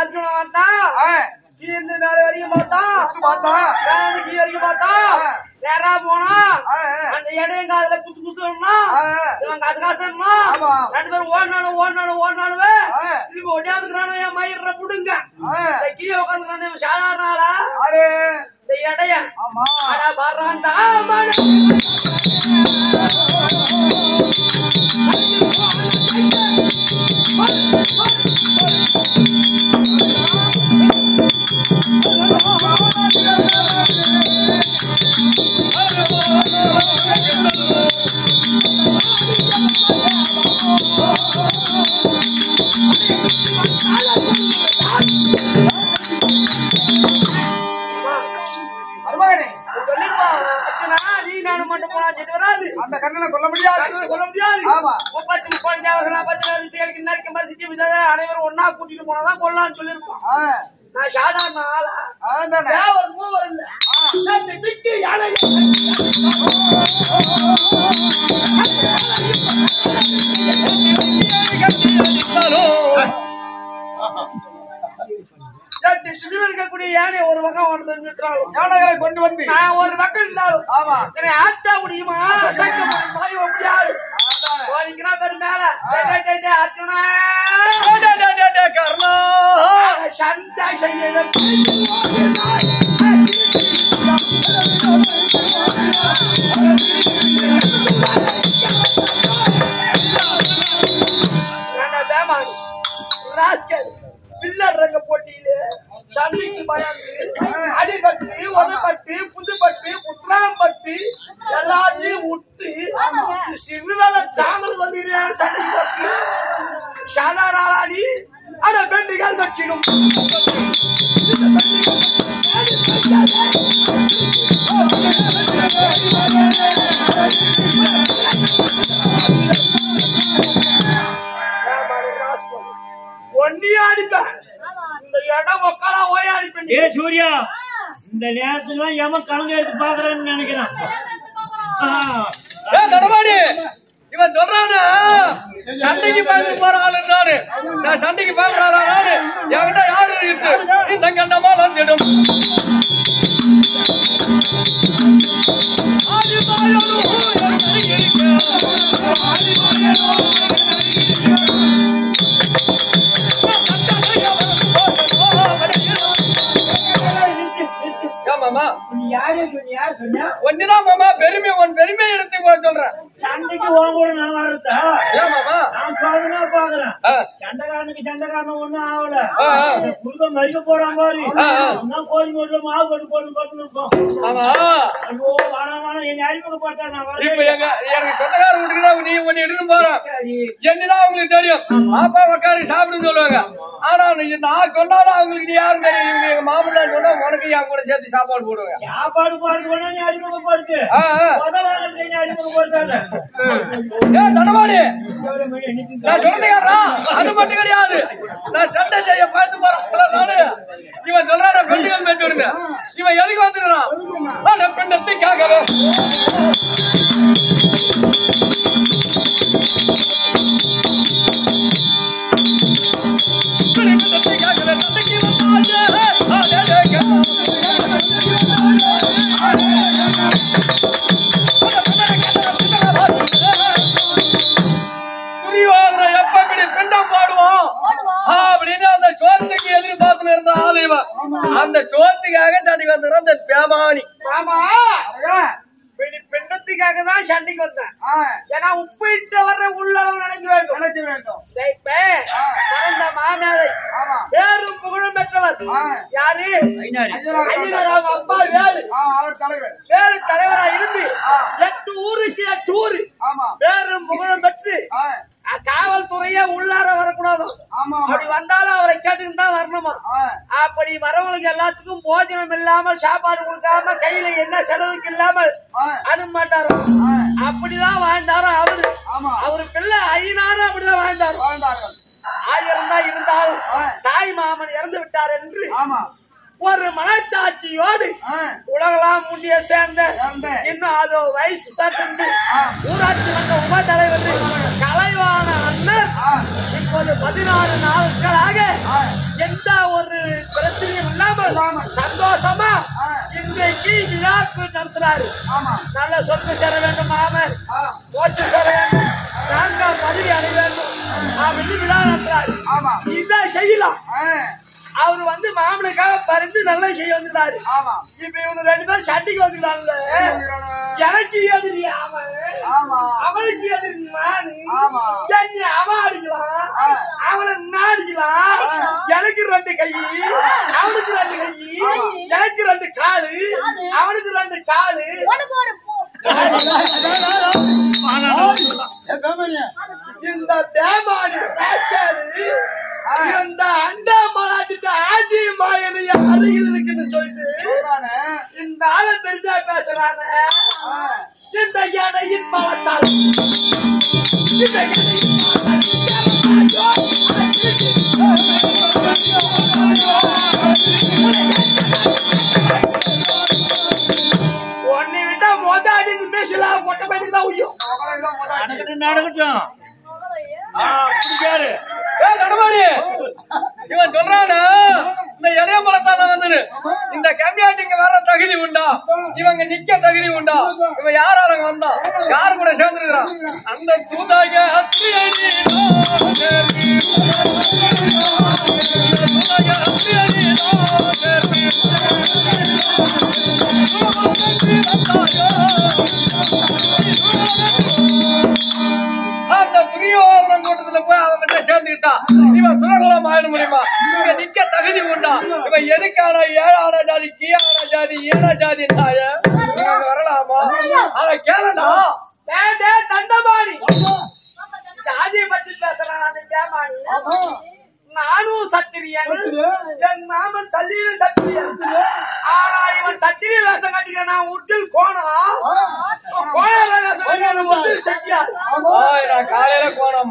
அர்ஜுனன் வந்தான் கீழ்ந்து மேல வரைக்கும் பார்த்தான் பார்த்தா மேல கீழ் வரைக்கும் பார்த்தான் நேரா போனா அந்த இடையும் காதுல குத்து குத்துனா ஆ, இவன் காசு காசுன்னா ஆமா. ரெண்டு பேரும் ஓடினாலும் ஓடினாலும் ஓடினாலும் ஆ. திருப்பி ஒடியாந்துக்கிறானு என் மயிர புடுங்க. கீழே உட்காந்துக்கிறானு இவன் சாதாரண ஆளா? இந்த இடைய. ஆமா. அட வர்றான் அந்த கண்ணனை கொல்ல முடியாது. சொல்ல முடியாது. ஆமா. முப்பத்தி முப்பது தேவர்கள் நாலு செயலுக்கு நறுக்க மாதிரி சிக்கி விதவை அனைவரும் ஒன்னா கூட்டிட்டு போனாதான் கொல்லலாம்னு சொல்லியிருப்பான் ஆ, நான் சாதாரண ஆளா? மூவர் இல்ல. இருக்கக்கூடிய யானை ஒரு பக்கம் யானைகளை கொண்டு வந்து. நான் ஒரு பக்கம் இருந்தாலும். ஆமா. என்னை ஆட்ட முடியுமா? முடியாது. கர்ணா. சண்டை செய்ய சாதாரண ஆளாடி பெண்டு பெண்டுகள் வச்சிடும். ஏ சூர்யா இந்த நேரத்துல எவன் கலங்க எடுத்து பாக்குறேன்னு நினைக்கிறேன்? இவன் சொல்றானா சண்டைக்கு பயந்து போற ஆளு நானு நான் சண்டைக்கு பாக்குறாளா நானு? என்கிட்ட யாரு இருக்கு? இந்த கண்டமா வந்துடும். மாமா. நீ யாரே சொன்ன யார் சொன்ன? ஒன்னுதான் மாமா பெருமை உன் பெருமை எடுத்து போக சொல்றேன். சண்டைக்கு உன் கூட நான் வர்றதா ஏன் மாமா? நான் பாக்குறேன். ஆ. சண்டைக்காரனுக்கு சண்டைக்காரன் ஒண்ணும் ஆகல. இந்த குருக மறிக்க போறான். நான் மாவு போட்டு போட்டு போட்டு இருக்கோம். ஆமா. ஐயோ வாடா வாடா என்னை அறிமுகப்படுத்தா நான் இப்ப எங்க எனக்கு சொந்தக்கார வீட்டுக்கு நீ ஒண்ணு எடுத்து என்னதான் அவங்களுக்கு தெரியும்? பாப்பா உட்காரு சாப்பிடுன்னு சொல்லுவாங்க. ஆனா நீ நான் சொன்னாலும் அவங்களுக்கு யாரும் தெரியும் இவங்க எங்க மாமன் சொன்னா உனக்கு என் கூட சேர்த்து சாப்பாடு போடுவேன். சாப்பாடு போறது ஒண்ணு நீ அறிமுகப்படுத்து. உதவாங்களுக்கு நீ அறிமுகப்படுத்தாத ஏ இன்னைக்கு நான் சொல்றதுக்காரா அது மட்டும் கிடையாது. நான் சண்டை செய்ய பார்த்து போறேன் நானு இவன் சொல்றான் பெண்கள் பேச்சு விடுங்க இவன் எதுக்கு பெண்ணத்துக்காகவே பெண்ணத்துக்காகவே ஐநாரும் அப்படிதான் வாழ்ந்தாரு. வாழ்ந்தார்கள். ஆயிரம் தான் இருந்தாலும். தாய் மாமன் இறந்து விட்டார் என்று ஆமா. ஒரு மனச்சாட்சியோடு ஆ, உலகலாம் முன்னிய சேர்ந்த. இன்னும் அதோ வயசு பார்த்து ஊராட்சி மன்ற உப தலைவர் ஒரு பதினாறு நாட்களாக எந்த ஒரு பிரச்சனையும் இல்லாமல். சந்தோஷமா. இன்றைக்கு விழாக்கு நடத்துறாரு. நல்ல சொர்க்க சேர வேண்டும் மாமன். மோட்சம் சேர வேண்டும். நான்காம் பதவி அடைய வேண்டும் அப்படின்னு விழா நடத்துறாரு. ஆமா. இதான் செய்யலாம் அவர் வந்து மாமனுக்காக பறிந்து நல்லா செய்ய வந்துட்டாரு. ஆமா. இப்ப இவனு ரெண்டு பேரும் சண்டைக்கு வந்துட்டான்ல எனக்கு எதிரி அவன். ஆமா. அவனுக்கு எதிரி நானு. ஆமா. என்னை அவன் அடிக்கலாம். அவனை நான் அடிக்கலாம் எனக்கு ரெண்டு கை அவனுக்கு ரெண்டு கை எனக்கு ரெண்டு காலு அவனுக்கு ரெண்டு காலு. இந்த பேமாடி பேசாரு இந்த அண்டா மலாத்திட்ட ஆதி மாயனைய அருகில் இருக்குன்னு சொல்லிட்டு இந்த ஆளை தெரிஞ்சா பேசுறானே. இந்த எடையின் பலத்தால் இந்த எடையின் பலத்தால் நடக்கட்டும் நடக்கட்டும் பிடிக்காரு நடமாடி இவன் சொல்றானா இந்த இடைய பழத்தால வந்துரு இந்த கம்மியாட்டிங்க வர தகுதி உண்டா? இவங்க நிக்க தகுதி உண்டா? இவன் யார் யார் வந்தா? யாரு கூட சேர்ந்துருக்கிறான்? அந்த சூதாக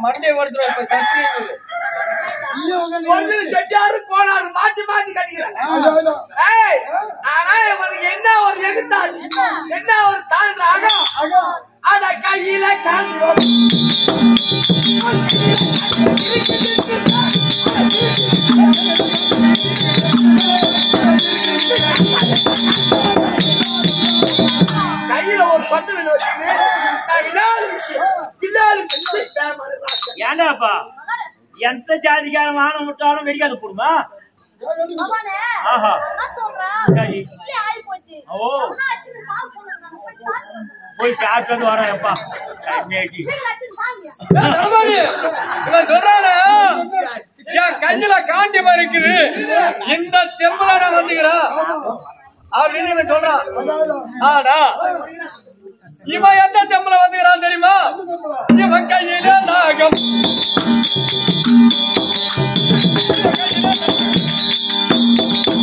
மண்டே இப்ப சத்தியம் உட்டில் செட்டியாரு கோணாரு மாத்தி மாத்தி கட்டிக்கிறேன் ஏய், ஆனா இவனுக்கு என்ன ஒரு எகுத்தாது என்ன? ஒரு தாழ்ந்த அகம்? அத கையில கையில ஒரு சொத்து நான் விளையாடு விஷயம். ஏண்டாப்பா? எந்த ஜாதிக்காரன் வானம் விட்டாலும் வெடிக்காது போடுமா? ஆஹா. சரி. ஓ. போய் சாப்பிட்டு வரேன் தர்மாடி, இவன் சொல்றானே? என் கையில காண்டியமா இருக்குது இந்த செம்பலான வந்துக்கிறா. அப்படின்னு சொல்றான். ஆனா இவன் எந்த செம்பல வந்துக்கிறான் தெரியுமா? இவன் கையில நாகம்.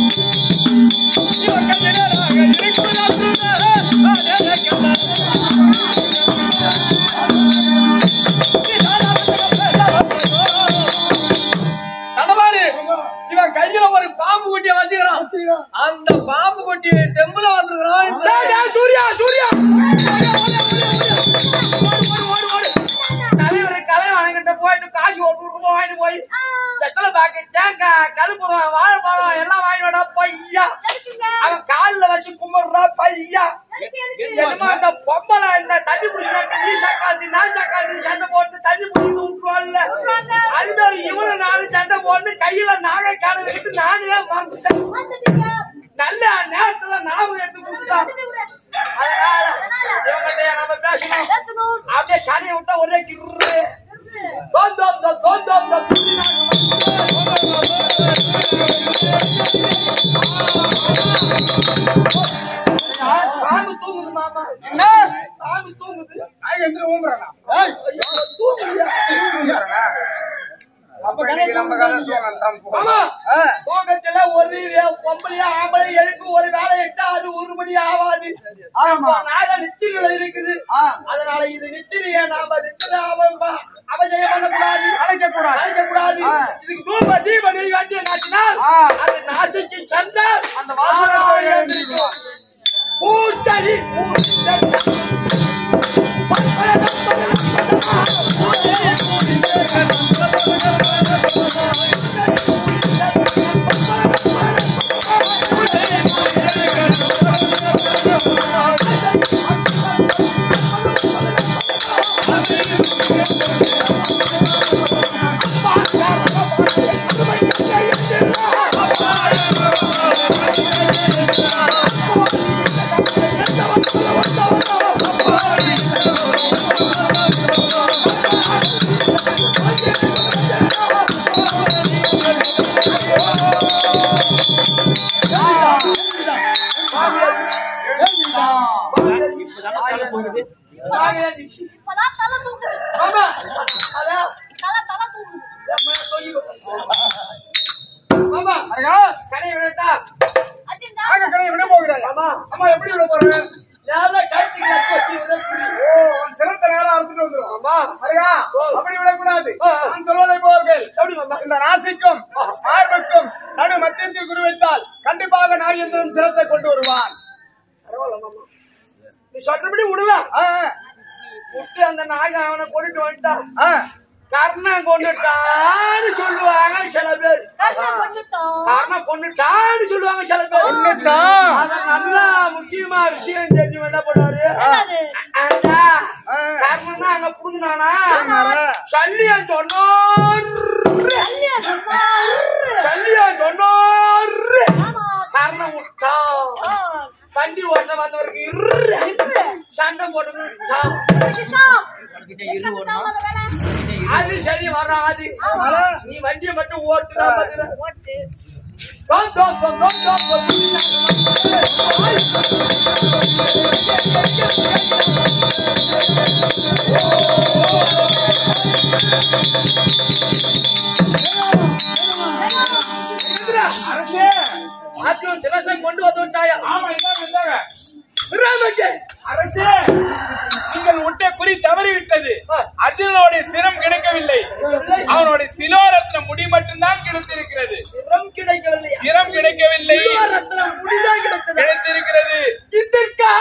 இவன் அவஜயம் பண்ணக்கூடாது அழைக்கக்கூடாது. அழைக்கக்கூடாது ஆ. இதுக்கு தூப தீப நெய்வேத்திய காட்டினால் ஆ. அது நாசிக்கு சென்றால் அந்த வாசனை. பூச்சலி பூச்சலி. நான் சொல்வதை போர்கள் இந்த ராசிக்கும் நடு மத்தியத்தில் குறி வைத்தால் கண்டிப்பாக நாகேந்திரன் சிரத்தை கொண்டு வருவான். நீ சொல்றபடி விடலாம் விட்டு அந்த நாகம் அவனை கொண்டுட்டு வந்துட்டான். ஆ, கர்ணன் கொண்டுட்டான்னு சொல்லுவாங்க சில பேர். கர்ணன் கொண்டுட்டான்னு சொல்லுவாங்க சில பேர். அத நல்லா முக்கியமா விஷயம் தெரிஞ்சு என்ன ஆ. கர்ணன் தான் அங்க புடுங்கினாரா? சல்லியன் சொன்னோர். சல்லியன் சொன்னோர். கர்ணன் விட்டான் வண்டி ஓட்ட வந்தவருக்கு இரு. சண்டை போட்டு விட்டான் அது சரி வராது. அதனால நீ வண்டியை மட்டும் stop, அரசே? ஆற்றிலும் சிரசை கொண்டு வந்து விட்டாயா? ஆமா இந்தாங்க இந்தாங்க. அரசே நீங்கள் விட்ட குறி தவறிவிட்டது. அர்ஜுனனுடைய சிரம் கிடைக்கவில்லை. அவனுடைய சிலோரத்ன முடி மட்டும்தான் கிடைத்திருக்கிறது. சிரம் கிடைக்கவில்லையா சிரம் கிடைக்கவில்லை. கிடைத்திருக்கிறது. இதற்கா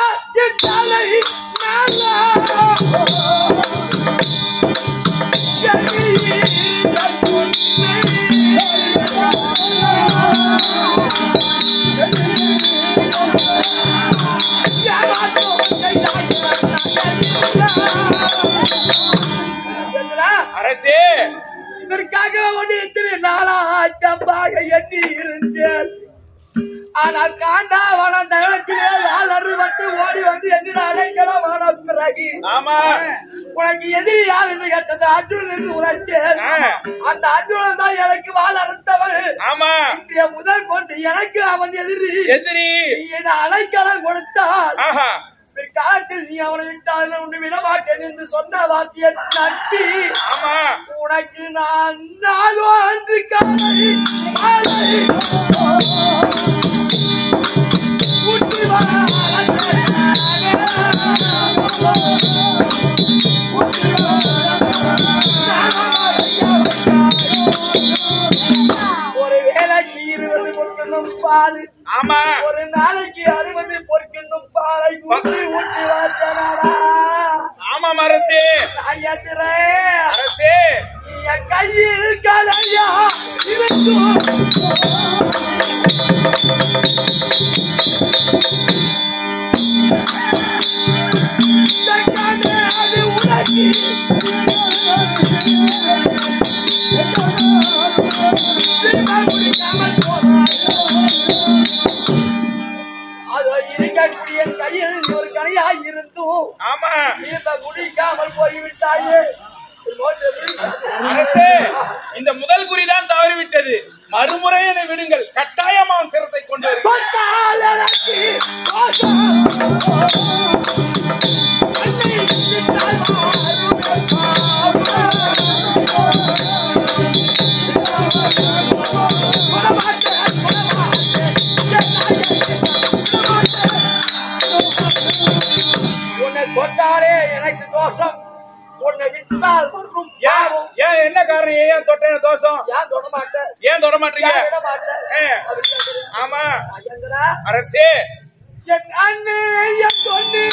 பால் ஆமா. ஒரு நாளைக்கு அறுபது பொற்கண்ணும் பாலை ஊற்றி ஊற்றி வச்சனாடா ஆமாம் அரசே ஐயத்திரே. அரசே. கையில் கலையா. இருக்கும் ஆமா. குடிக்காமல் போய்விட்டாயே. அரசே இந்த முதல் குறிதான் தவறிவிட்டது. மறுமுறை என்னை விடுங்கள். கட்டாயம் அவன் சிரத்தை கொண்டு காரணம் ஏன் தொட்டேன் தோஷம்? ஏன் தொட மாட்டேன் ஏன் தொட மாட்டீங்க. ஆமா. அரசே. என் அண்ணே என் பொண்ணு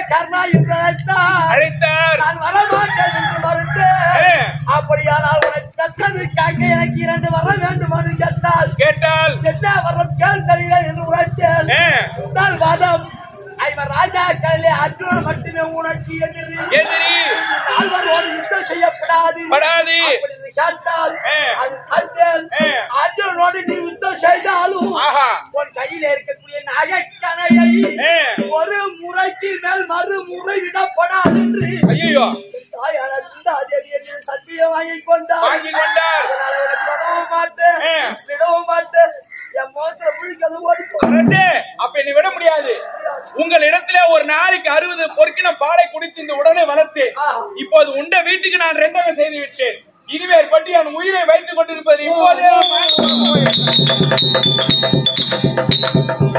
கர்ணா கையில இருக்கக்கூடிய நகைக்கணையை. ஒரு முறைக்கு மேல் மறுமுறை விடப்படாது என்று ஐயோ தாயான குந்தாதேவி என்று சத்தியம் வாங்கி கொண்டார் வாங்கி கொண்டார். அதனால மாட்டேன். விடவும் மாட்டேன். என் முகத்துல முழிக்கிறது ஓடிக்கும் அப்ப என்னை விட முடியாது. உங்கள் இடத்துல ஒரு நாளைக்கு அறுபது பொறுக்கின பாலை குடித்து இந்த உடலை வளர்த்தேன். ஆஹா. இப்போது உண்ட வீட்டுக்கு நான் ரெண்டகம் செய்து விட்டேன். இதுவே பற்றி என் உயிரை வைத்துக் கொண்டிருப்பது இப்போதே Thank you.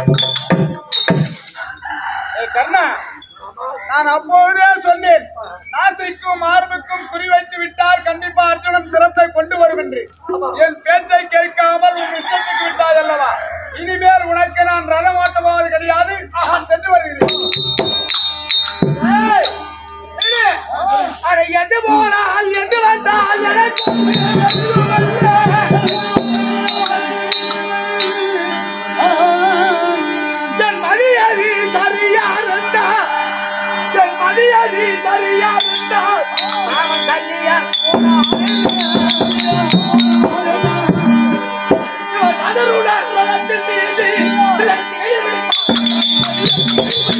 Thank you.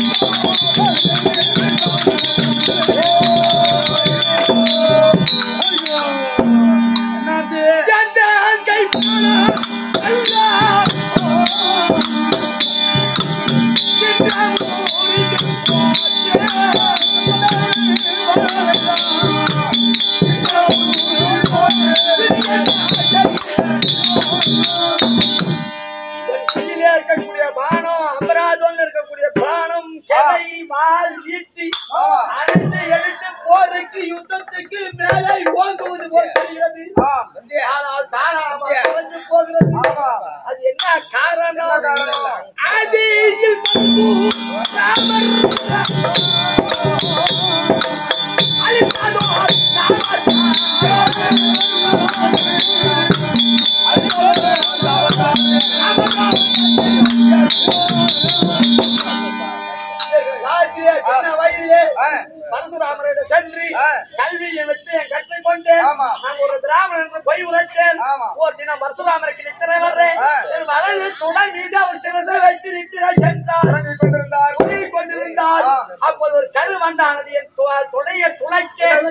உறங்கிக் கொண்டிருந்தார். அப்போது ஒரு கருவண்டானது என் து- துணையை துளைக்க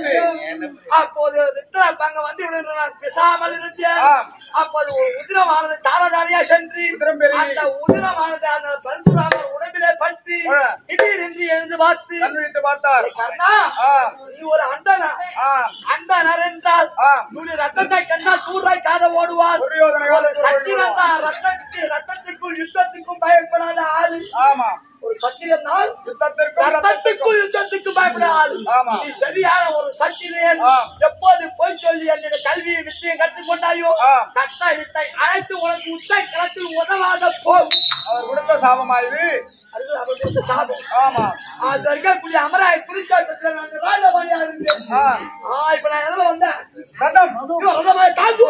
அப்போது பங்க வந்து நான் பிசாமல் இருந்தேன். அப்போது ஒரு உதிரமானது தாரதாரியா சென்று. அந்த உதிரமானது அந்த பரசுராமர் உடம்பிலே பட்டு. திடீரென்று எழுந்து பார்த்து கண்விழித்து பார்த்தார் கர்ணா. நீ ஒரு அந்தனா ஆ. அந்தனர் என்றால். உன்னுடைய ரத்தத்தை கண்டா சூறாய் காத ஒரு சக்தி வந்தா ரத்தத்துக்கு ரத்தத்துக்கும் யுத்தத்துக்கும் பயப்படாத ஆளு ஆமா ஒரு யுத்தத்திற்கும் ரத்தத்துக்கும் யுத்தத்துக்கும் பயப்படாத. நீ சரியான ஒரு சத்திரியன். எப்போது போய் சொல்லி என்னுடைய கல்வியை வித்தையை கற்றுக்கொண்டாயோ. கட்ட வித்தை அனைத்து உனக்கு உச்சை களத்தில் உதவாத போகும் அவர் கொடுத்த சாபமா இது இருக்கக்கூடிய அமராய குறிச்சாட்டத்தில் நான் ராஜபாணியா. ஆ. இப்ப நான் எதுல வந்தேன்? தாக்கு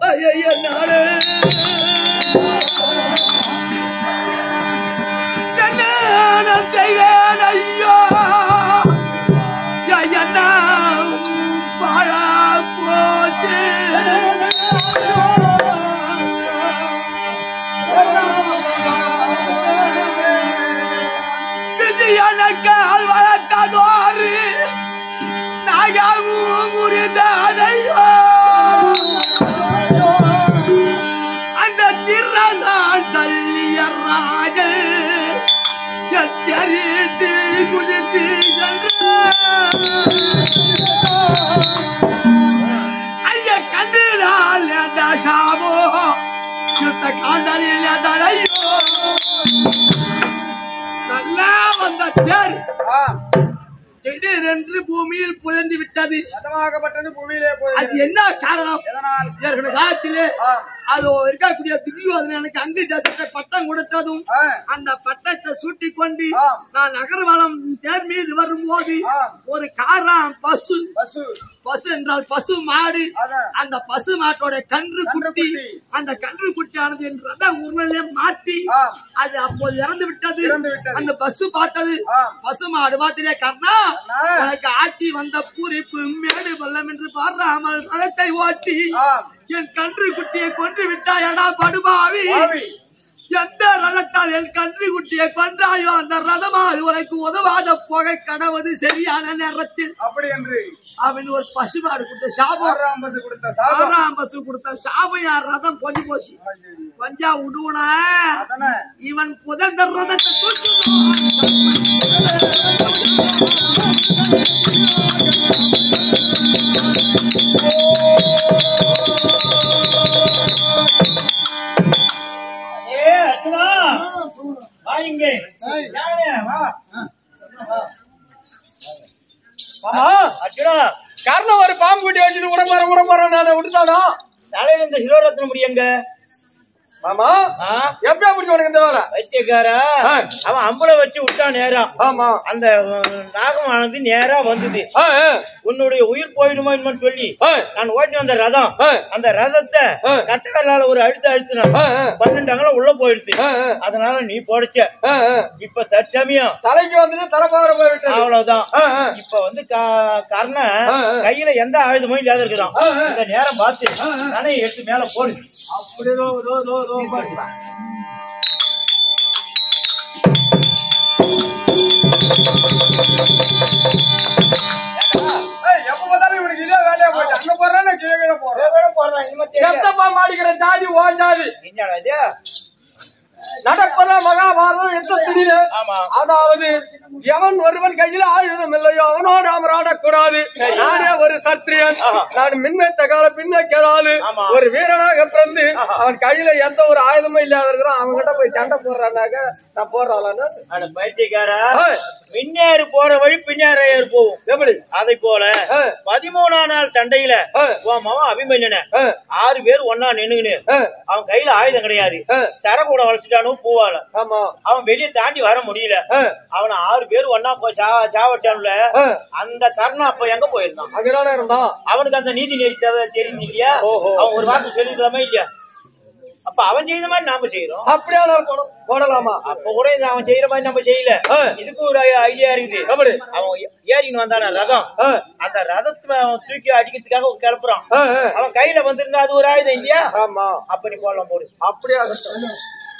ஐயோ. நாடு. நாயமும் முறிந்ததையோ அந்த திறனான் சொல்லிய ராஜல் எத்தறிட்டு குதித்து ஐய கண்டினால் அந்த சாமோ யுத்த காந்தலில் ஐயோ நல்லா வந்த தேர் திடீரென்று பூமியில் புலந்து விட்டது. அது என்ன காரணம்? இவர்கள் காலத்திலே. அது இருக்கக்கூடிய துரியோதனனுக்கு அங்கு தேசத்தை பட்டம் கொடுத்ததும். அந்த பட்டத்தை சூட்டி கொண்டு. நான் நகர்வலம் தேர் மீது வரும்போது. ஒரு காராம் பசு பசு பசு என்றால் பசு மாடு. அந்த பசு மாட்டோட கன்று குட்டி. அந்த கன்று குட்டியானது என் ரத ஊர்வலே மாட்டி. அது அப்போது இறந்து விட்டது. அந்த பசு பார்த்தது. பசு மாடு பார்த்திலே கர்ணா. உனக்கு ஆட்சி வந்த பூரிப்பு மேடு பள்ளம் என்று பாராமல் ரதத்தை ஓட்டி. என் கன்று குட்டியை கொன்று விட்டாயடா படுபாவி. பாவி. எந்த ரதத்தால் என் கன்று குட்டியை கொன்றாயோ அந்த ரதமாது உனக்கு உதவாத புகை கடவது சரியான நேரத்தில். அப்படி என்று. அவன் ஒரு பசுமாடு கொடுத்த சாபம். ஆறாம் பசு கொடுத்த சாபம். ஆறாம் பசு கொடுத்த சாபம் யார்? ரதம் கொஞ்சி போச்சு. கொஞ்சா விடுவன இவன் புதந்த ரதத்தை தூக்கிடுவான். வா இங்கே யாரே, வா. மாமா அர்ஜுனா. கர்ணன் ஒரு பாம்பு குட்டி வச்சுட்டு உடம்பு உடம்பு நான் விட்டுட்டானா? தலையில இந்த சிவரத்னம் முடியுங்க. மாமா ஆ எப்படியா பிடிச்ச உனக்கு இந்த வேலை வைத்தியக்காரா. அவன் அம்புல வச்சு விட்டான் நேரா ஆமா அந்த அஹ், நாகமானது நேரா வந்தது உன்னுடைய உயிர் போயிடுமோ என்னமோன்னு சொல்லி நான் ஓட்டி வந்த ரதம். அந்த ரதத்தை ஆ. கட்டகல்லால ஒரு அழுத்த அழுத்தினான். பன்னெண்டு அங்கலம் உள்ள போயிடுது. அதனால நீ போடுச்ச. இப்ப தற்சமயம் தலைக்கு வந்துட்டு தலைப்பாறை போய் விட்டது அவ்வளவுதான். இப்ப வந்து க- கர்ணன் ஆ, ஆ. கையில எந்த ஆயுதமும் இல்லாத ஆ. இந்த நேரம் பார்த்து கனையை எடுத்து மேல போடு அப்படி ரோ, ரோ, ரோ, ரோ, செத்தப்பா மாடிக்கிற ஜாதி ஓ ஜாதி. நடப்பத மகாபாரதம் யுத்த துணில ஆமா. அதாவது எவன் ஒருவன் கையில ஆயுதம் இல்லையோ அவனோடு அமராடக்கூடாது நானே ஒரு சத்திரியன். நான் மின்மேத்த கால பின்னக்கிறாளு. ஒரு வீரனாக பிறந்து அவன் கையில எந்த ஒரு ஆயுதமும் இல்லாத இருக்கிறான். அவன் கிட்ட போய் சண்டை போடுறானாக்க நான் போடுறாளான்னு. பைத்தியக்காரா. பின்னேறு போற வழி பின்னேறு போகும். எப்படி? அதை போல. பதிமூணாம் நாள் சண்டையில. உன் மகன் அபிமன்யன. ஆறு பேர் ஒன்னா நின்னுங்கன்னு அவன் கையில ஆயுதம் கிடையாது. ஆ. சரக்கூட வளைச்சிட்டானு பூவால ஆமா. அவன் வெளியே தாண்டி வர முடியல. அவனை ஆறு பேர் ஒன்னா போய் சா- சாவடிச்சானுல. ஆ. அந்த கர்ணன் அப்ப எங்க போயிருந்தான்? அங்கதானே இருந்தான் அவனுக்கு அந்த நீதி நெறி தேவை தெரியுது இல்லையா. அவன் ஒரு வார்த்தை சொல்லிக்கலாமா இல்லையா? அப்ப அவன் செய்த மாதிரி நாம செய்யறோம் அப்படியே போடலாமா? அப்ப கூட இது அவன் செய்யற மாதிரி நம்ம செய்யல. இதுக்கு ஒரு ஐடியா இருக்குது. எப்படி அவன் ஏறின்னு வந்தான ரதம். அந்த ரதத்தை அவன் தூக்கி அடிக்கிறதுக்காக கிளப்புறான். அவன் கையில வந்திருந்தா அது ஒரு ஆயுதம் இல்லையா? ஆமா. அப்ப நீ போடலாம் போடு. அப்படியே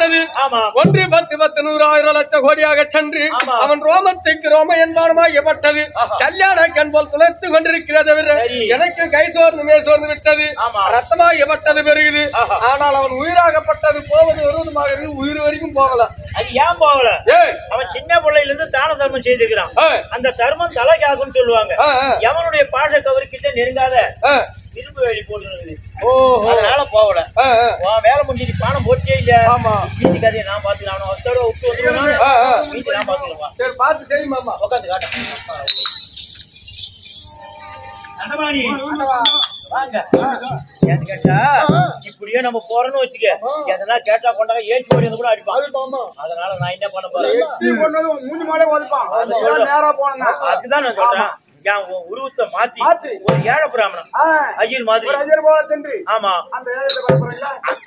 ஆமா. ஒன்று பத்து பத்து நூறு ஆயிரம் லட்சம் கோடியாக சென்று. அவன் ரோமத்துக்கு ரோம என்பானமாகியப்பட்டது ஆஹா. கல்யாண கண் போல் துளைத்து கொண்டிருக்கிறது. எனக்கு கை சோர்ந்து மே சோர்ந்து விட்டது. ஆமா. ரத்தமாகியப்பட்டது பெருகுது. ஆனால் அவன் உயிராகப்பட்டது போவது வருவதுமாக உயிர் வரைக்கும் போகல. அது ஏன் போகல? அவன் சின்ன பிள்ளையில இருந்து தான தர்மம் செய்திருக்கிறான். அந்த தர்மம் தலைக்காசுன்னு சொல்லுவாங்க. எவனுடைய பாஷை கவரு கிட்ட நெருங்காத. இரும்பு வேலி போட்டுருக்குது ஓஹோ. அதனால போகல. உன் வேலை முடிஞ்சு பணம் போச்சே இல்ல ஆமா. மீதி கதையை நான் பாத்துக்கலாம் அவனை ஒருத்தோட விட்டு வந்துருவான். மீதி நான் பாத்துக்கலாம் சரி பார்த்து சரி மாமா. உட்காந்து காட்டு. அண்ணமாணி வாங்க. ஏன்னு கேட்டா இப்படியே நம்ம போறோம்னு வச்சுக்க. எதனா கேட்டா கொண்டாங்க ஏச்சு ஓடி வந்து கூட அடிப்பான். அதனால நான் என்ன பண்ண போறேன்? எட்டி கொண்டது மூஞ்சி மேலே ஓதிப்பான் அது சொல்றேன். நேரா போனா அதுதான் நான் சொல்றேன். உன் உருவத்தை மாத்தி. ஒரு ஏழை பிராமணன். ஐயர் மாதிரி. போல தின்று ஆமா. அந்த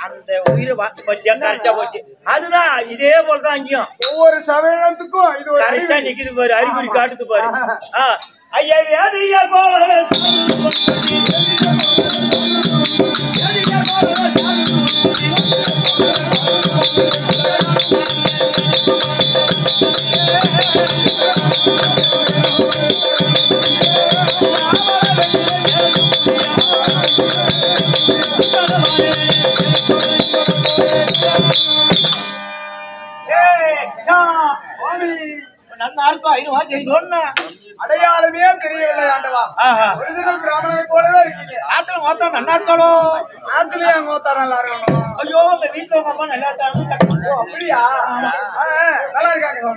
அந்த உயிரை பத்தியா கரெக்டா போச்சு. அதுதான் இதே போலதான் அங்கேயும் ஒவ்வொரு சமயத்துக்கும் இது ஒரு கரெக்டா. நிக்குது பாரு அறிகுறி காட்டுது பாரு. ஐயா வேதியா போல? ஏய், இருக்கும் இது சரி சொன்ன அடையாளமே தெரியவில்லை ஆண்டவா. ஒரிஜினல் பிராமணனை போலவே இருக்கீங்க. ஆத்துல மொத்தம் நல்லா இருக்காளோ ஆத்துலயே அங்க ஊத்தாரம் நல்லா இருக்கணும் ஐயோ உங்க வீட்டுல உங்க நல்லா இருக்காங்க அப்படியா? நல்லா இருக்காங்க.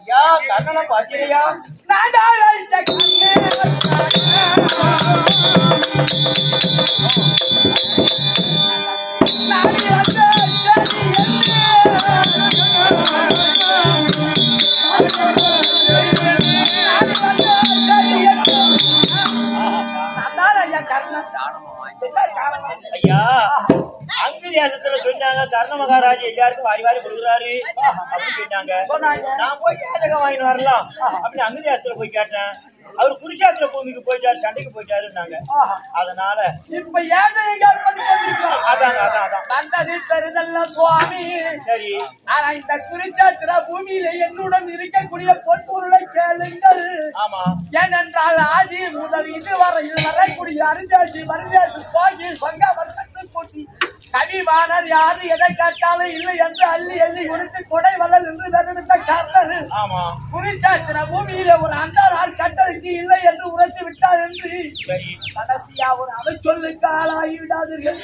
ஐயா கண்ணனை வாரி வாரி கொடுக்குறாரு. அப்படின்னு சொன்னாங்க நான் போய் ஜாதகம் வாங்கிட்டு வரலாம். அப்படின்னு அங்கு தேசத்துல போய் கேட்டேன். அவர் குருஷாத்திர பூமிக்கு போயிட்டாரு சண்டைக்கு போயிட்டாருன்னாங்க. அதனால இப்ப அதாங்க அதான் அதான் வந்தது பெருதல்ல சுவாமி. சரி. ஆனா இந்த குறிச்சாத்திர பூமியில என்னுடன் இருக்கக்கூடிய பொன்பொருளை கேளுங்கள். ஆமா. ஏனென்றால் ஆதி முதல் இதுவரையில் வரக்கூடிய அரிஜாசி மரிஜாசி சுவாகி சங்க வருஷத்து கவிவாணர் யாரு எதை கேட்டாலும் இல்லை என்று அள்ளி எள்ளி கொடுத்து கொடை வள்ளல் என்று தருத்த கர்ணன் ஆமா. குறிச்சாத்திர பூமியில ஒரு அந்தாரால் கட்டளைக்கு இல்லை என்று உரைத்து விட்டார் என்று. கடைசியா ஒரு அமைச்சொல்லுக்கு ஆளாகி விடாதீர்கள்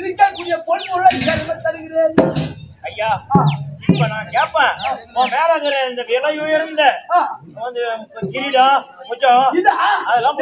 இருக்கக்கூடிய பொன்பொருளை கேள்வி தருகிறேன். ஐயா இப்ப நான் கேட்பேன் உன் மேல இருக்கிற இந்த விலை உயர்ந்த கிரீடம் முச்சம் அதெல்லாம்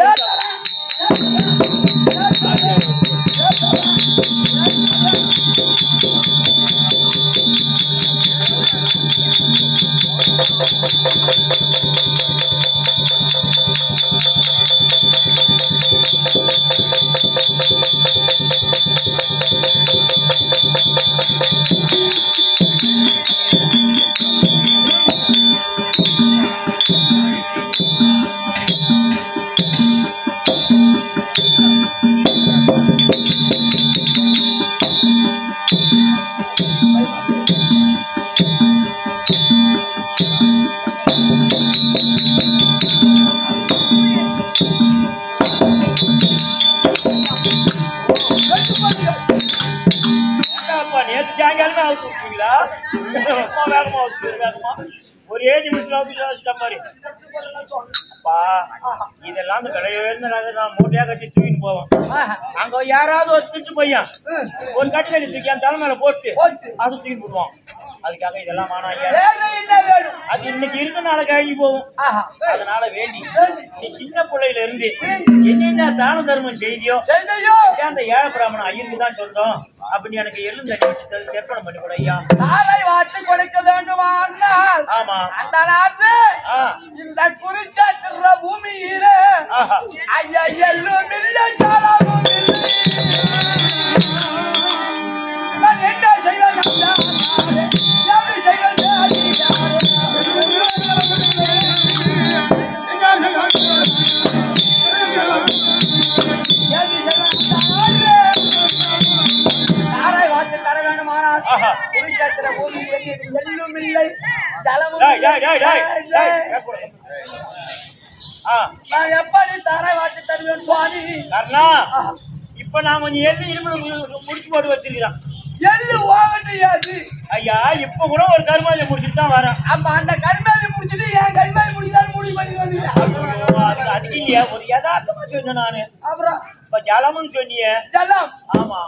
பையன் ஒரு கட்டி கட்டி தூக்கி என் தலைமையில போட்டு அது தூக்கிட்டு போடுவான். அதுக்காக இதெல்லாம் என்ன அது இன்னைக்கு இருக்க நாளைக்கு அழிஞ்சு போகும். அதனால வேண்டி நீ சின்ன பிள்ளையில இருந்து என்னென்ன தான தர்மம் செய்தியோ அந்த ஏழை பிராமணன் ஐயருக்கு தான் சொந்தம் அப்படி எனக்கு எள்ளும் தண்ணி வச்சு செல்~ தர்ப்பணம் பண்ணி கூட ஐயா. நாளை வாத்து கொடுக்க வேண்டுமானால் ஆமா. அந்த நாட்டு இந்த குறிச்சாத்திர பூமியில ஆஹா. ஐயா எல்லும் இல்லை. எள்ளும் இல்லை இல்லை. டேய் நான் எப்படி தாரை வாத்து தருவேன் சுவாமி இப்ப நான் கொஞ்சம் எழுதி இரும்பு முடிச்சு போட்டு வச்சிருக்கிறான் எள்ளு ஓவட்டு ஏது? ஐயா இப்ப கூட ஒரு கருமாதிரி முடிச்சுட்டு தான் வரேன். அப்ப அந்த கருமாதி முடிச்சுட்டு என் கருமாதி முடிந்தாலும் முடிவு பண்ணி வந்தீங்க இல்லையா ஒரு யதார்த்தமா சொன்னேன் நானு. அப்புறம்? இப்ப ஜலம்னு சொன்னியே. ஜலம்? ஆமா.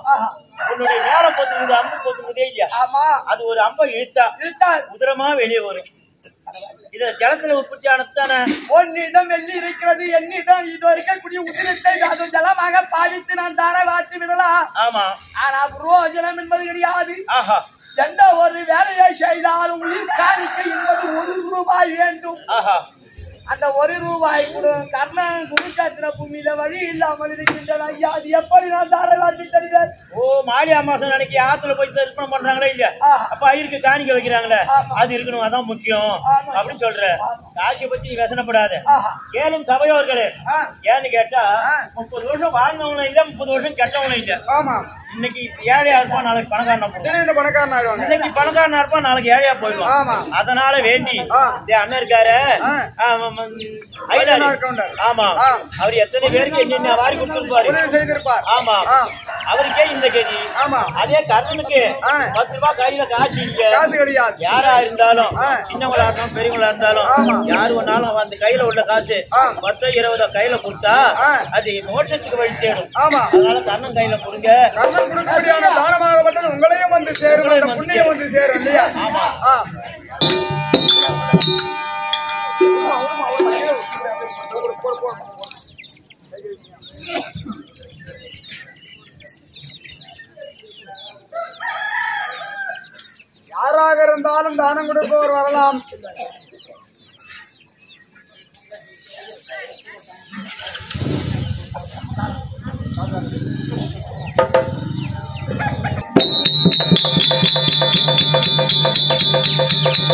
உன்னுடைய மேல பொத்துக்குது அம்பு பொத்துக்குதே இல்லையா ஆமா. அது ஒரு அம்பை இழுத்தா. இழுத்தால்? உதிரமா வெளியே வரும். இது ஜலத்துல உற்பத்தி ஆனதுதானே உன்னிடம் வெள்ளி இருக்கிறது என்னிடம் இது இருக்கக்கூடிய உதிரத்தை அது ஜலமாக பாவித்து நான் தாரை வாத்து விடலாம் ஆமா. ஆனா புரோஜனம் என்பது கிடையாது. ஆஹா. எந்த ஒரு வேலையை செய்தாலும் உயிர் காணிக்கை என்பது ஒரு ரூபாய் வேண்டும். ஆஹா. அந்த ஒரு ரூபாய் கொடு கர்ணன் குருக்காத்திர பூமியில வழி இல்லாமல் இருக்கின்றது ஐயா அது எப்படி நான் தாரை வாத்தி தருவேன் ஓ மாடி அமாசம் அன்னைக்கு ஆத்துல போய் தரிசனம் பண்றாங்களே இல்ல. அப்ப ஐயருக்கு காணிக்க வைக்கிறாங்களே. அது இருக்கணும் அதான் முக்கியம். அப்படின்னு சொல்ற காசியை பத்தி நீ வசனப்படாத. கேளும் சபையோர்களே. ஏன்னு கேட்டா. முப்பது வருஷம் வாழ்ந்தவங்களும் இல்ல முப்பது வருஷம் கெட்டவங்களும் இல்ல ஆமா இன்னைக்கு ஏழையா இருப்பான் நாளைக்கு பணக்காரனா பணக்காரன் ஆயிடுவாங்க இன்னைக்கு பணக்காரனா இருப்பான் நாளைக்கு ஏழையா போயிடுவான் ஆமா. அதனால வேண்டி அண்ணன் இருக்காரு. ஆமா. அவர் எத்தனை பேருக்கு என்னென்ன வாரி கொடுத்துருப்பாரு உதவி செய்திருப்பார் ஆமா. அவருக்கே இந்த கதி ஆமா அதே கர்ணனுக்கு. பத்து ரூபாய் கையில காசு இல்ல காசு கிடையாது யாரா இருந்தாலும். சின்னவங்களா இருந்தாலும் பெரியவங்களா இருந்தாலும். யாரு வேணாலும் அந்த கையில உள்ள காசு. பத்தோ இருபதோ கையில கொடுத்தா. அது மோட்சத்துக்கு வழி தேடும் ஆமா அதனால கண்ணன் கையில கொடுங்க கர்ணன் கொடுக்கக்கூடியான தானமாகப்பட்டது உங்களையும் வந்து சேரும் அந்த புண்ணியம் வந்து சேரும் இல்லையா. யாராக இருந்தாலும் தானம் கொடுப்பவர் வரலாம் ஆ. மாமா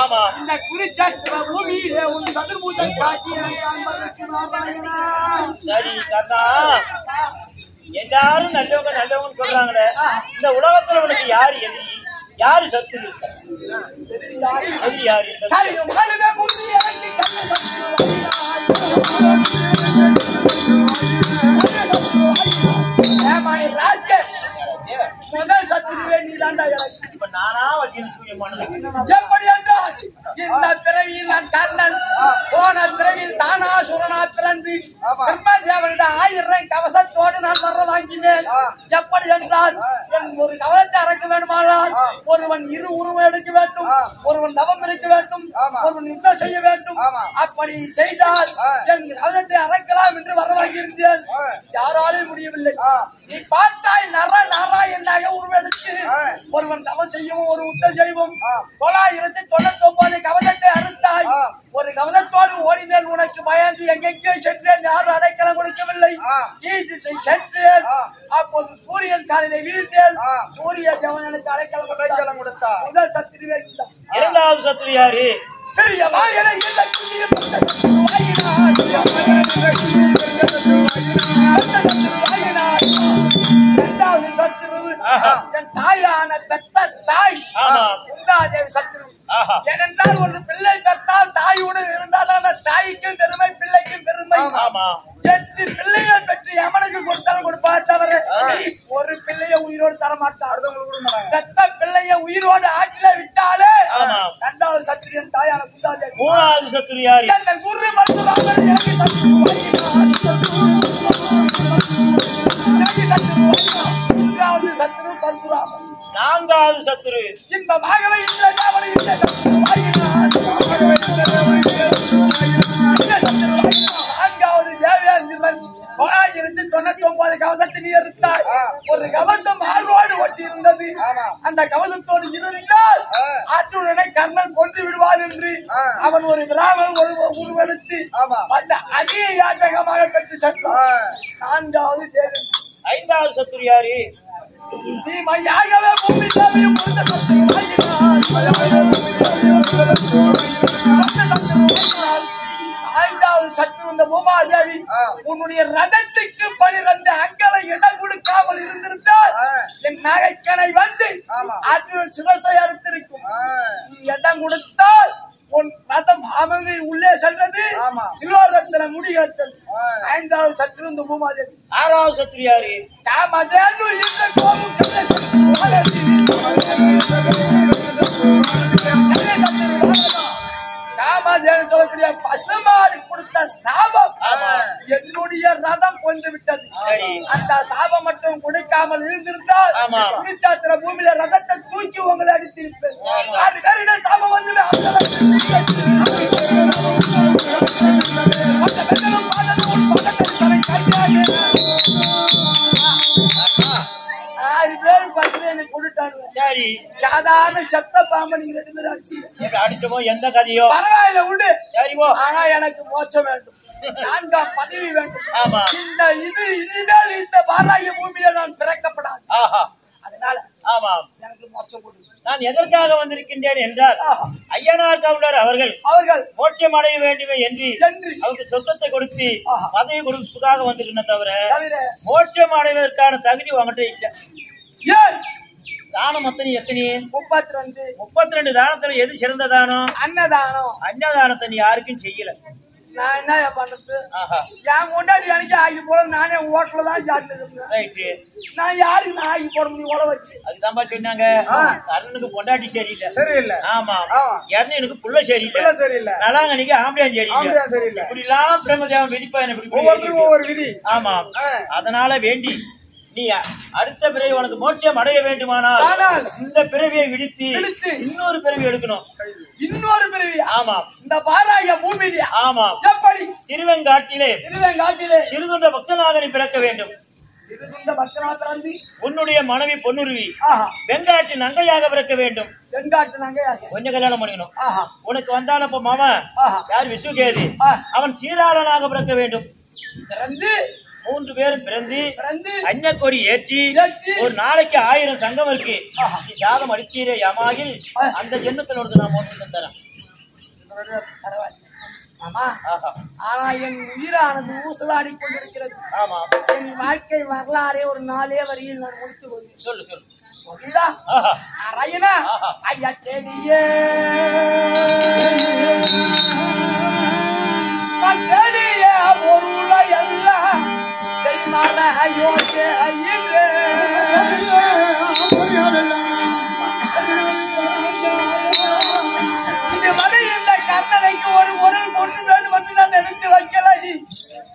ஆமா இந்த குறிச்சத்திர பூமியிலே உன் சதுர்பூஜை காட்சி சரி கண்ணா. எல்லாரும் நல்லவங்க நல்லவங்க சொல்றாங்களே இந்த உலகத்துல உனக்கு யாரு எதிரி? யாரு எதிரி யாரு? முதல் சத்துருவே நீ தாண்டா எனக்கு. இப்ப நானா வக்கீல் சூரியம் பண்ணல எப்படி என்றால் இந்த பிறவியில் நான் கர்ணன் போன பிறவியில் தானாசுரனா பிறந்து ஆமா. பிரம்மதேவனிட ஆயிரம் கவசத்தோடு நான் வர வாங்கினேன். எப்படி என்றால் என் ஒரு கவசத்தை அறக்க வேண்டுமானால். ஒருவன் இரு உருவம் எடுக்க வேண்டும். ஒருவன் தவம் இருக்க வேண்டும். ஒருவன் யுத்தம் செய்ய வேண்டும். அப்படி செய்தால். என் கவசத்தை அறக்கலாம் என்று வர வாங்கியிருந்தேன் ஆ. யாராலும் முடியவில்லை. நீ பார்த்தாய் நர நாராயணாக உருவெடுத்து ஆ. ஒருவன் தவம் செய்யவும் ஒரு உத்தம் செய்வோம். தொள்ளாயிரத்தி தொண்ணூத்தி ஒன்பது கவசத்தை அறுத்தாய். ஒரு கவசத்தோடு ஓடினேன் உனக்கு பயந்து எங்கெங்கே சென்றேன் யாரும் அடைக்கலம் கொடுக்கவில்லை திசை சென்றேன். அப்போது சூரியன் காலையில விழுந்தேன். சூரிய தேவன் எனக்கு அடைக்கலம் அடைக்கலம் கொடுத்தா. கொடுத்தான். முதல் இதுதான். இரண்டாவது சத்துரு யாரு பெரிய சத்துரு சத்துரு சத்துரு. இரண்டாவது சத்துரு. என் தாயான பெத்த தாய் சத்துரு. ஏனென்றால் ஒரு பிள்ளை பெற்றால் தாயோடு இருந்தால் அந்த தாய்க்கும் பெருமை பிள்ளைக்கும் பெருமை. எட்டு பிள்ளைகள் பெற்று எமனுக்கு கொடுத்தாலும் கொடுப்பா தவிர ஒரு பிள்ளைய உயிரோடு தர மாட்டார். பெத்த பிள்ளைய உயிரோடு ஆற்றில விட்டாலே. இரண்டாவது சத்திரியன் தாயான குந்தாதேவி மூணாவது சத்துரு பெற்று ஆ. சென்றான் நான்காவது ஐந்தாவது சத்துரு யாரு நீ மையாகவே பூமி தேவையும் புரிந்த சத்துரு வாங்கினார். புரிந்த சத்துரு வாங்கினார். ஐந்தாவது சத்துரு இந்த பூமாதேவி. உன்னுடைய ரதத்துக்கு பனிரெண்டு அங்களை இடம் கொடுக்காமல் இருந்திருந்தால் ஆ. என் நகைக்கணை வந்து ஆமா. ஆற்றில் சிவசை அறுத்திருக்கும் இடம் கொடுத்தால் உன் ரதம் அவங்க உள்ளே சென்றது. ஆமா. சிலோரத்தின முடி எடுத்தது. ஐந்தாவது சத்துரு இந்த பூமாதேவி ஆறாவது சத்துரு யாரு? காமதேனு இந்த கோபம் காமதேனு சொல்லக்கூடிய பசுமாடு கொடுத்த சாபம். என்னுடைய ரதம் கொண்டு விட்டது. அந்த சாபம் மட்டும் கொடுக்காமல் இருந்திருந்தால். குடிச்சாத்திர பூமியில ரதத்தை தூக்கி உங்களை அடித்திருப்பேன். அது கருட சாபம் வந்து ஆறு பேர் பத்து என்னை கொண்டுட்டானுங்க. சரி. சாதாரண சத்த பாம்பு நீங்க ரெண்டு பேரும் அடிச்சு எங்க அடிச்சமோ எந்த கதையோ? பரவாயில்ல உண்டு சரி போ. ஆனா எனக்கு மோட்சம் வேண்டும். நான்காம் பதவி வேண்டும். ஆமா. இந்த இது இனிமேல் இந்த பாராய பூமியில நான் பிறக்கப்படாது. ஆஹா. அதனால ஆமா. எனக்கு மோட்சம் கொடு நான் எதற்காக வந்திருக்கின்றேன் என்றால். ஐயனார் கவுண்டர் அவர்கள் அவர்கள் மோட்சம் அடைய வேண்டுமே என்று அவருக்கு சொத்தத்தை கொடுத்து. பதவி கொடுப்பதற்காக வந்திருக்கேன் தவிர மோட்சம் அடைவதற்கான தகுதி உங்ககிட்ட இல்ல. ஏன் தானம் மொத்தம் எத்தனை? முப்பத்தி ரெண்டு முப்பத்தி ரெண்டு தானத்துல எது சிறந்த தானம்? அன்னதானம். அன்னதானத்தை நீ யாருக்கும் செய்யல. நான் என்ன பண்றது? என் அன்னைக்கு ஆகி போல நானே ஓட்டல தான் சாப்பிட்டு நான் யாருக்கு நான் ஆகி போட முடியும் உழ வச்சு? அதுதான்பா சொன்னாங்க. கர்ணனுக்கு பொண்டாட்டி சரியில்லை. சரியில்லை. ஆமா. எனக்கு புள்ள சரியில்லை. சரியில்லை. நலாங்கனிக்கு ஆம்பளையான் சரியில்லை. சரியில்லை. இப்படி எல்லாம் பிரம்மதேவன் விதிப்பா ஒவ்வொருத்தருக்கும் ஒவ்வொரு விதி. ஆமா. அதனால வேண்டி நீ அடுத்த பிறவி உனக்கு மோட்சம் அடைய வேண்டுமானால் ஆனால் இந்த பிறவியை விடுத்து இன்னொரு பிறவி எடுக்கணும். இன்னொரு பிறவியா ஆமா இந்த பாராய பூமியில ஆமா எப்படி? திருவெங்காட்டிலே திருவெங்காட்டிலே. சிறுதொண்ட பக்தனாக நீ பிறக்க வேண்டும். சிறுகுண்ட உன்னுடைய மனைவி பொன்னுருவி வெங்காட்டி நங்கையாக பிறக்க வேண்டும். வெங்காட்டு நங்கையாக. கொஞ்சம் கல்யாணம் பண்ணிக்கணும். உனக்கு வந்தான இப்ப மாமன் யார் விசுகேது. அவன் சீராளனாக பிறக்க வேண்டும். மூன்று பேரும் பிறந்து பிறந்து அஞ்சக்கொடி ஏற்றி. ஒரு நாளைக்கு ஆயிரம் சங்கம் இருக்கு. நீ சாதம் அடித்தீரே யமாகில். அந்த ஜென்மத்தினோடு நான் மோட்சம் தரேன் பரவாயில்ல. ஆமா. ஆஹா. ஆனா என் உயிரானது ஊசலாடி கொண்டிருக்கிறது. ஆமா. என் வாழ்க்கை வரலாறே ஒரு நாளே வரியில் நான் முடித்து கொள்வேன். சொல்லு சொல்லு. அரையனா. ஐயா தேடியே. நான்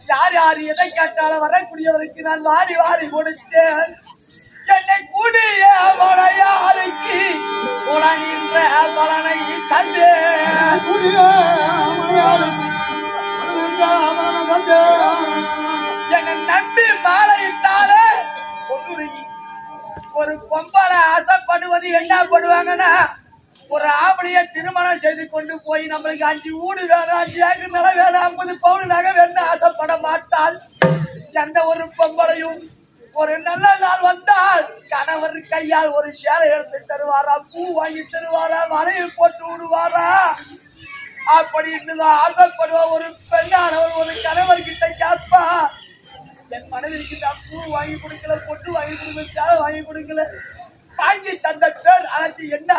யார் யார் எதை கேட்டாலும் வரக்கூடியவருக்கு நான் வாரி வாரி கொடுத்தேன். என்னை கூடிய மலையாளுக்கு உலகின்ற பலனை தந்தேன். என்னை நம்பி மாலையிட்டாலே பொண்ணுருகி ஒரு பொம்பளை ஆசைப்படுவது என்ன படுவாங்கன்னா ஒரு ஆம்பளைய திருமணம் செய்து கொண்டு போய் நம்மளுக்கு அஞ்சு வீடு வேணும் அஞ்சு ஏக்கர் நிலம் வேணும் ஐம்பது பவுன் நகை வேணும் ஆசைப்பட மாட்டால் எந்த ஒரு பொம்பளையும் ஒரு நல்ல நாள் வந்தால் கணவர் கையால் ஒரு சேலை எடுத்து தருவாரா பூ வாங்கி தருவாரா மலையை போட்டு விடுவாரா? அப்படின்னு நான் ஆசைப்படுவ ஒரு பெண்ணானவர் ஒரு கணவர் கிட்ட கேட்பா என் மனைவிக்கு நான் பூ வாங்கி கொடுக்கல பொட்டு வாங்கி கொடுக்கல சேலை வாங்கி கொடுக்கல. வாங்கி தந்த பேர் அனைத்து என்ன?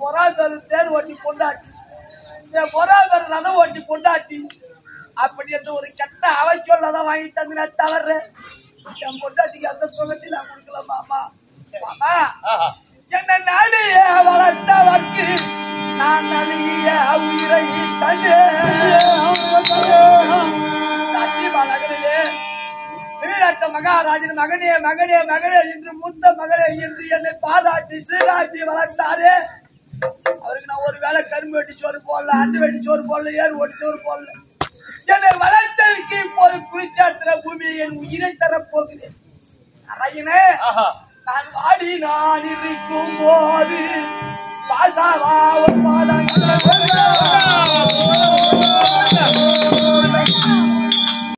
பொறாதரு தேர் ஓட்டி பொண்டாட்டி. என் பொறாதரு ரதம் ஓட்டி பொண்டாட்டி. அப்படி என்று ஒரு கெட்ட அவச்சொல்லதான் வாங்கி தந்தின தவறு என் பொண்டாட்டிக்கு அந்த சுகத்தில் நான் கொடுக்கல மாமா. மாமா என்ன நாடிய வளர்த்தவர்க்கு நான் நலிய உயிரை தந்து தட்டி மலகரிலே திருநாட்ட மகாராஜன் மகனே மகனே மகனே என்று மூத்த மகளே என்று என்னை பாதாட்டி சீராட்டி வளர்த்தாரே. அவருக்கு நான் ஒரு வேளை கரும்பு வெட்டி சோறு போடல அண்டு வெட்டி சோறு போடல ஏறு ஓட்டி சோறு போடல. என்னை வளர்த்ததற்கு இப்போ ஒரு குறிச்சாத்திர பூமியை என் உயிரை தரப் போகிறேன் அறையினே ஆஹா. நான் வாடி நான் இருக்கும் போது பாசாவா ஒரு பாதம்